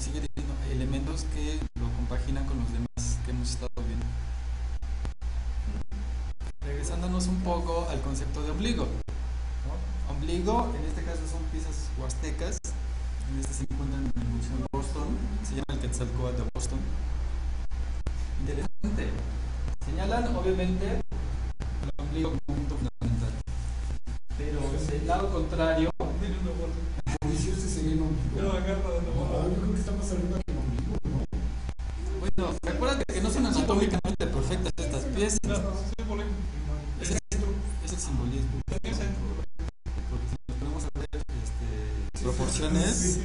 sigue teniendo elementos que lo compaginan con los demás que hemos estado viendo. Regresándonos un poco al concepto de ombligo. ¿no? Ombligo, en este caso son piezas huastecas. En este se encuentran en el Museo de Boston. Se llama el Quetzalcóatl de Boston. Interesante. Señalan, obviamente, el ombligo como punto fundamental. Pero del lado contrario, Mauricio, este sería el ombligo. Bueno, recuerda que no son anatómicamente perfectas estas piezas. No, sí, por ahí. Es el, es el simbolismo. Porque si nos ponemos a ver este, proporciones,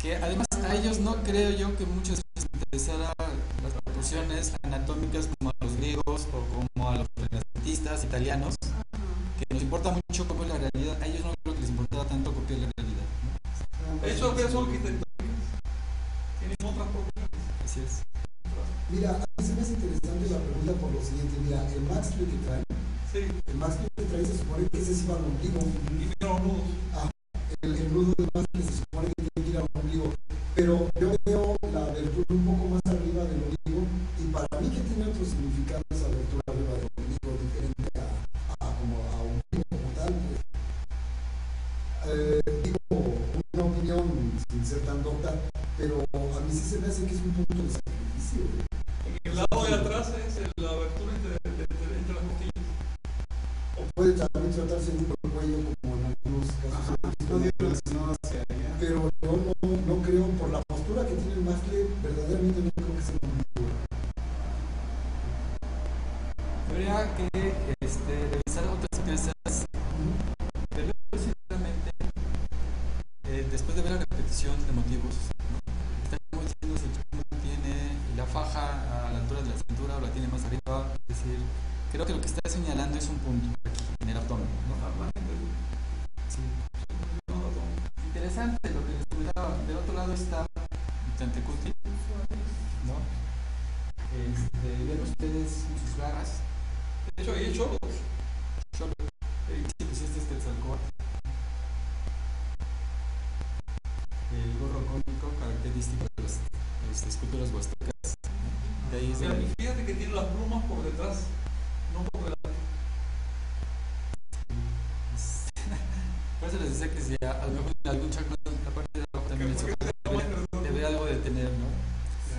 que además a ellos no creo yo que muchos les interesara las proporciones anatómicas como a los griegos o como a los renacentistas italianos, que nos importa mucho cómo es la realidad. A ellos no hecho, que son arquitectónicas. Tienen otras propiedades. Así es. Mira, a mí se me hace interesante la pregunta por lo siguiente. Mira, el Max Q que trae, Sí. el Max Q que trae se supone que ese sí va. Y vieron nudos. El, el nudo del Max cuello como en algunos casos. Pero yo no, no creo, por la postura que tiene el mascle, verdaderamente no creo que sea un ombligo. Habría que este, revisar otras piezas, pero yo sinceramente, eh, después de ver la repetición de motivos, ¿no? estaríamos diciendo si el chico tiene la faja a la altura de la cintura o la tiene más arriba. Es decir, creo que lo que está señalando es un punto aquí, en el abdomen. ¿no? Interesante lo que les comentaba. Del otro lado está Tantecuti, ¿no? Este, ven ustedes sus garras. De hecho, ahí hay sí, pues este es Quetzalcóatl. El gorro cónico característico de las este, esculturas huastecas. De ahí es de fíjate que tiene las plumas por detrás, Eso que si a, lo mejor en algún chakra la parte de abajo también más debe, algo de tener, ¿no?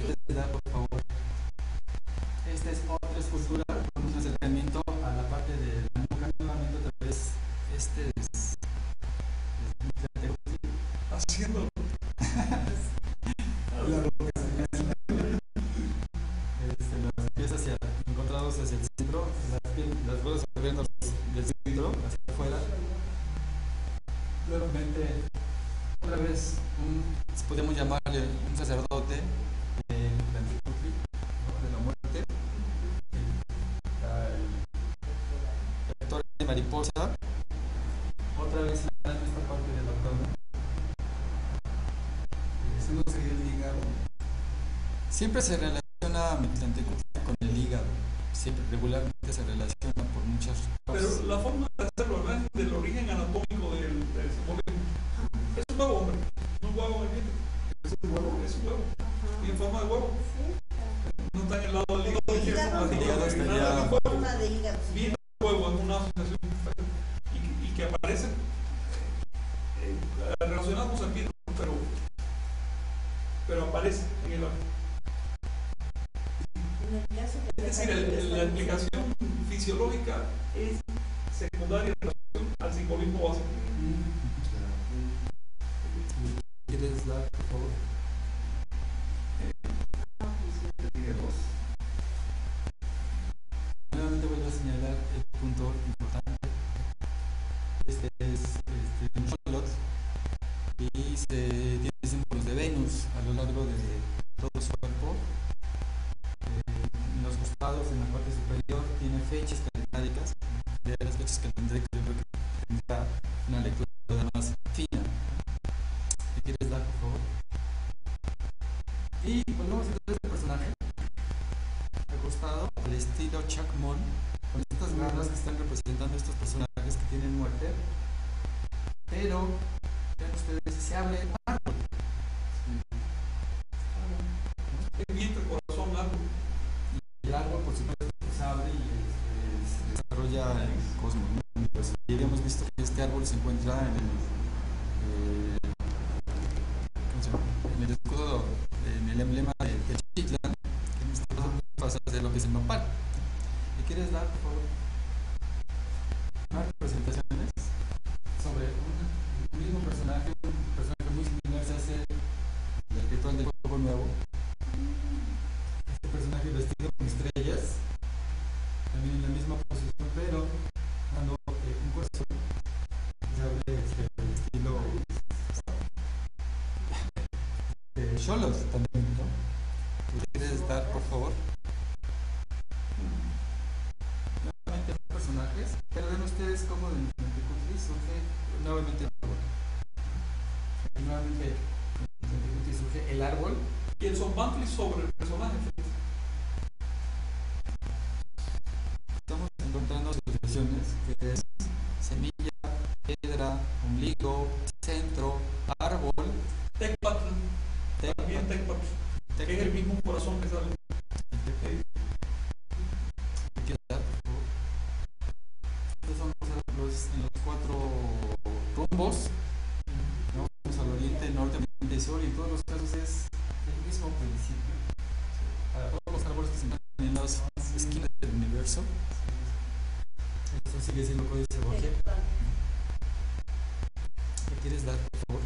Entonces, por favor. Esta es otra escultura Eso no sería el hígado. Siempre se relaciona con el hígado. Siempre, regularmente se relaciona por muchas Pero cosas. la forma de hacerlo ¿verdad? del origen anatómico del, del. Es un huevo, hombre. Es un huevo, ¿me entiendes? Es un huevo, es un huevo. Y en forma de huevo. No está en el lado del hígado. El hígado forma de El hígado estaría- un huevo. forma de hígado. Bien, huevo es una asociación y, que- y que aparece eh, relacionado en el de Es decir, la explicación fisiológica es secundaria en relación al simbolismo básico. ¿Quieres dar, por favor? Nuevamente vuelvo a señalar el punto importante. Este es este, un y se a lo largo de todo su cuerpo. Eh, en los costados, en la parte superior, tiene fechas calendáricas. De las fechas calendáricas yo creo que tendrá una lectura más fina. ¿Me quieres dar, por favor? Y volvemos a ver este personaje acostado al estilo Chuck Moll, con estas garras que están representando estos personajes que tienen muerte. Pero, vean ustedes, se abre se encuentra en el, eh, en el escudo, en el emblema de, de que en este caso pasa lo que es el nopal. ¿Me quieres dar, por favor, de Cholos también, ¿no? ¿Me ¿Quieres dar, por favor? Nuevamente los personajes, pero ven ustedes cómo en Anticutis surge nuevamente el árbol. Nuevamente en Anticutis surge el árbol Y el zombantli sobre el personaje. ¿Me quieres dar, por favor?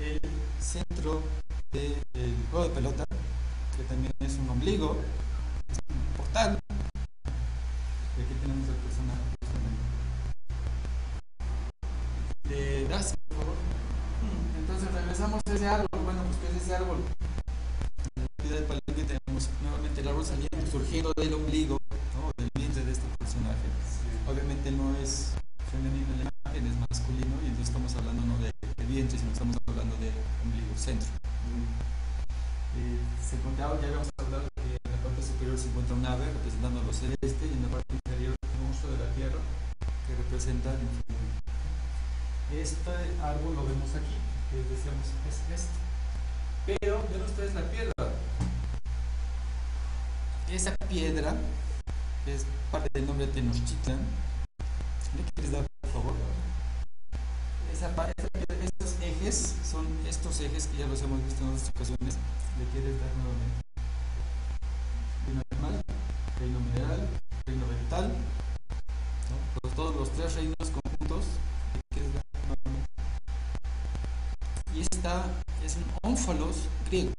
El centro del juego de pelota, que también es un ombligo, es un portal. Surgiendo del ombligo, ¿no? del vientre de este personaje. Obviamente no es femenino la imagen, es masculino, y entonces estamos hablando no de, de vientre, sino estamos hablando de ombligo, centro. Eh, se encontraba, ya habíamos hablado que en la parte superior se encuentra un ave representando lo celeste y en la parte inferior un monstruo de la tierra que representa el infierno. Este árbol lo vemos aquí, que decíamos es este. Pero ven ustedes la piedra. Esa piedra es parte del nombre de Tenochtitlan. ¿Le quieres dar, por favor? Esa, esa estos ejes son estos ejes que ya los hemos visto en otras ocasiones. ¿Le quieres dar nuevamente? Reino animal, reino mineral, reino vegetal. todos los tres reinos conjuntos. ¿Le quieres dar nuevamente? Y esta es un ónfalos griego.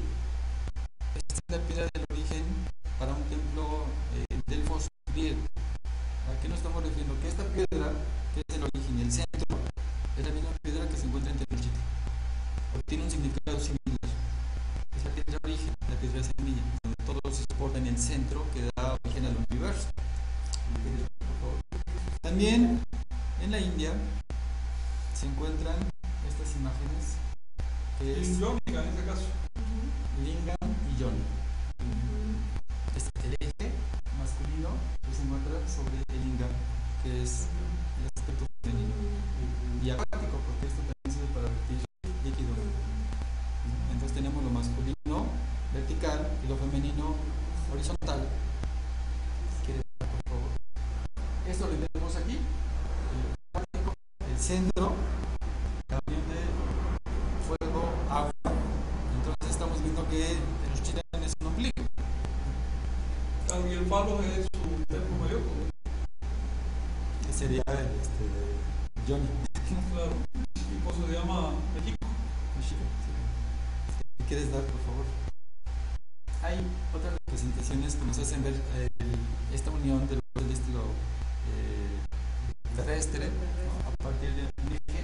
También en la India se encuentran estas imágenes que es Lingónica en este caso. Lingam y Yoni. Este eje masculino que se encuentra sobre el Lingam, que es el aspecto femenino. Y acuático, centro, también de fuego, agua. Entonces estamos viendo que Tenochtitlan es un ombligo. Y el falo es su templo mayor. que sería el, este, Johnny. Claro. Y pues se llama México. ¿Qué quieres dar, por favor? Hay otras representaciones que nos hacen ver eh, el- esta unión del del estilo eh, terrestre a partir de eje.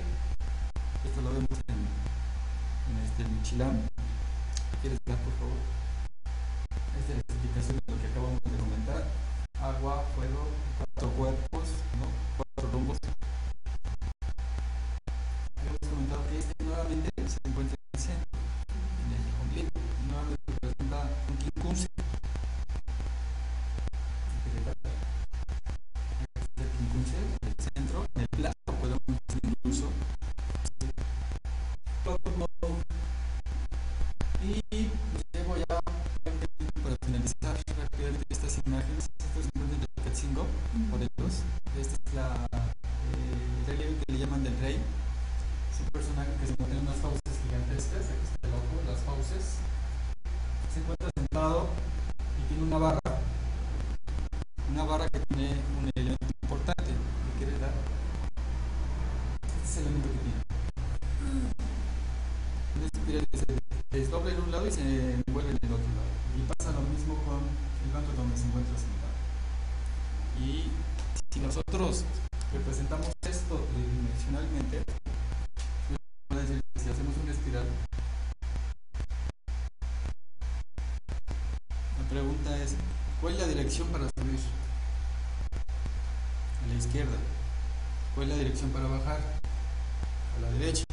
Esto lo vemos en, en este Michilán. ¿Quieres dar, por favor? Esta es la explicación de lo que que se encuentra unas fauces gigantescas, aquí está el ojo, las fauces. Se encuentra sentado y tiene una barra, una barra que tiene un elemento importante que quiere dar. Este es el elemento que tiene. Este se desdobla en un lado y se envuelve en el otro lado. Y pasa lo mismo con el banco donde se encuentra sentado. Y si nosotros representamos esto, ¿cuál es la dirección para subir? A la izquierda. ¿Cuál es la dirección para bajar? A la derecha.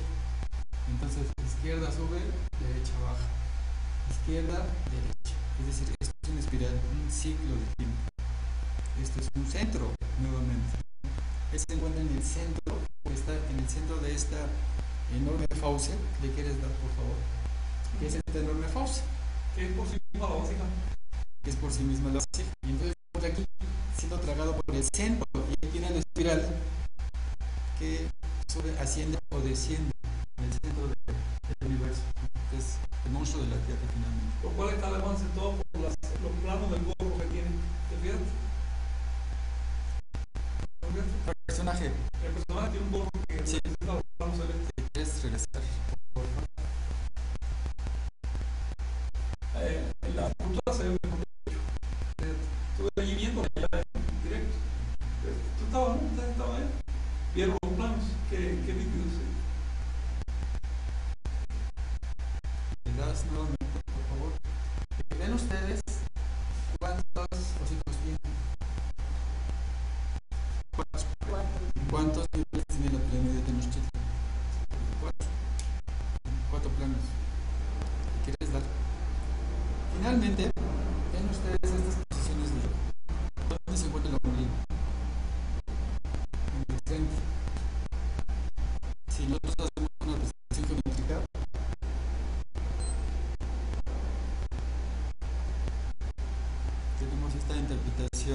Entonces, izquierda sube, derecha baja. Izquierda, derecha. Es decir, esto es una espiral, un ciclo de tiempo. Esto es un centro, nuevamente. Él se encuentra en el centro, está en el centro de esta enorme fauce. ¿Le quieres dar, por favor? ¿Qué es esta enorme fauce? Que es por sí básica. Que es por sí misma la vasija. Y entonces por aquí, siendo tragado por el centro, y aquí tiene la espiral que sube, asciende o desciende en el centro de- del universo. que Es el monstruo de la Tierra finalmente. Lo cual está todo por las- los planos del gorro que tiene. ¿Te fijas? ¿Te fijas? Personaje, El personaje tiene un gorro que Sí. los planos celestes.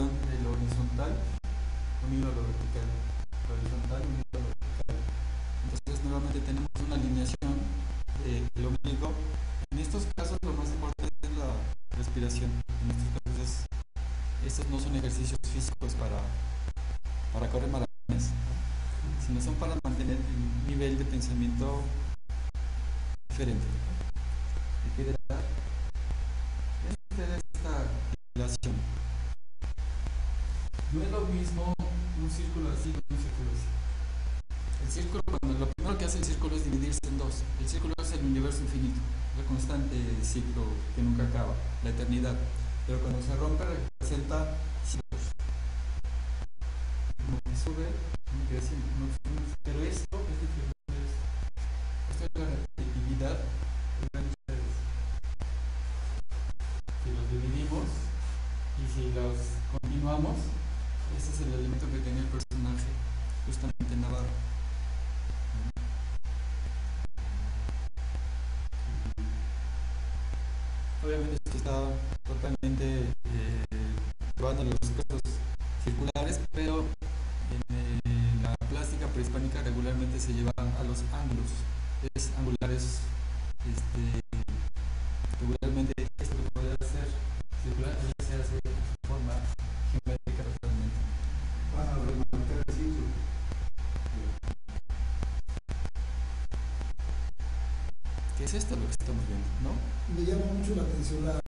De lo horizontal unido a lo vertical. Lo horizontal unido a lo vertical. Entonces nuevamente tenemos una alineación del ombligo. En estos casos lo más importante es la respiración. En estos casos es- estos no son ejercicios físicos para, para correr maratones, sino son para mantener un nivel de pensamiento diferente. Ven ustedes esta relación. No es lo mismo un círculo así que un círculo así. El círculo, cuando lo primero que hace el círculo es dividirse en dos. El círculo es el universo infinito, el constante ciclo que nunca acaba, la eternidad. Pero cuando se rompe representa ciclos. Como que sube, Obviamente está totalmente eh, llevando los casos circulares, pero en eh, la plástica prehispánica regularmente se lleva a los ángulos, es angulares, es esto lo que estamos viendo? ¿No? Me llama mucho la atención la